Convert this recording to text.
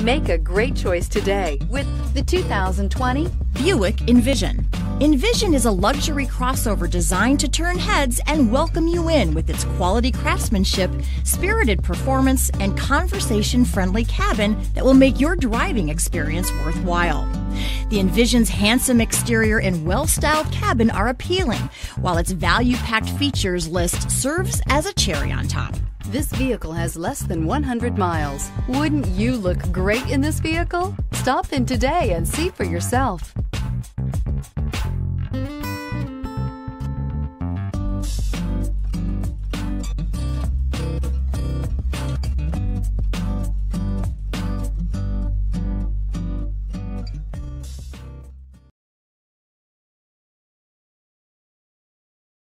Make a great choice today with the 2020 Buick Envision. Envision is a luxury crossover designed to turn heads and welcome you in with its quality craftsmanship, spirited performance, and conversation friendly cabin that will make your driving experience worthwhile. The Envision's handsome exterior and well styled cabin are appealing, while its value packed features list serves as a cherry on top. This vehicle has less than 100 miles. Wouldn't you look great in this vehicle? Stop in today and see for yourself.